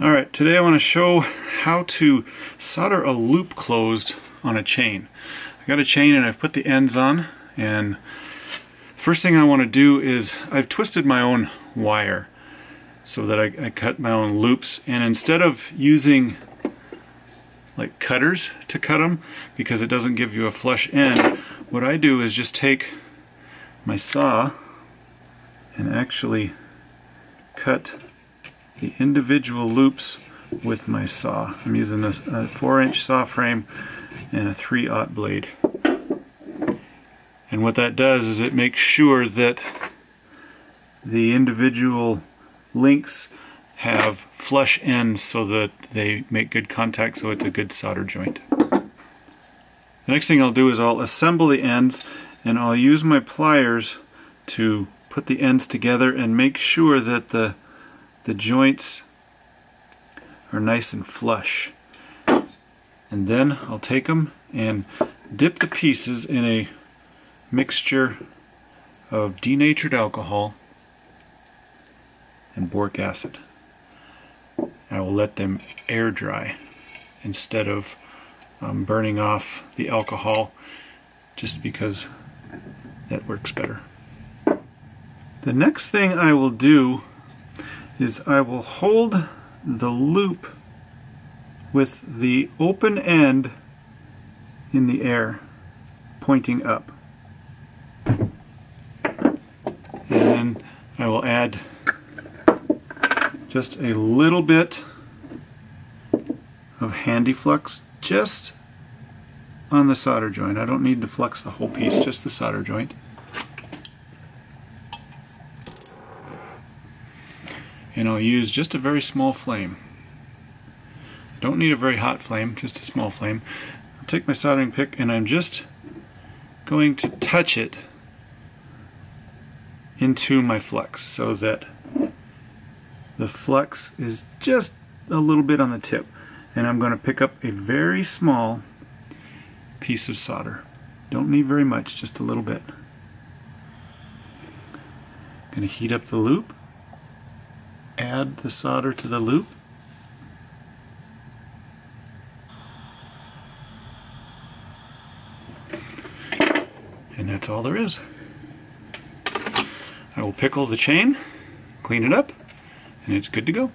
Alright, today I want to show how to solder a loop closed on a chain. I got a chain and I've put the ends on and first thing I want to do is I've twisted my own wire so that I, I cut my own loops and instead of using like cutters to cut them because it doesn't give you a flush end what I do is just take my saw and actually cut the individual loops with my saw. I'm using a, a 4 inch saw frame and a 3 aught blade. And what that does is it makes sure that the individual links have flush ends so that they make good contact so it's a good solder joint. The next thing I'll do is I'll assemble the ends and I'll use my pliers to put the ends together and make sure that the the joints are nice and flush. And then I'll take them and dip the pieces in a mixture of denatured alcohol and boric acid. I will let them air dry instead of um, burning off the alcohol just because that works better. The next thing I will do is I will hold the loop with the open end in the air pointing up. And then I will add just a little bit of handy flux just on the solder joint. I don't need to flux the whole piece, just the solder joint. And I'll use just a very small flame. Don't need a very hot flame, just a small flame. I'll take my soldering pick and I'm just going to touch it into my flux so that the flux is just a little bit on the tip and I'm going to pick up a very small piece of solder. Don't need very much, just a little bit. I'm Going to heat up the loop add the solder to the loop. And that's all there is. I will pickle the chain, clean it up, and it's good to go.